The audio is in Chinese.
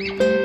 嗯。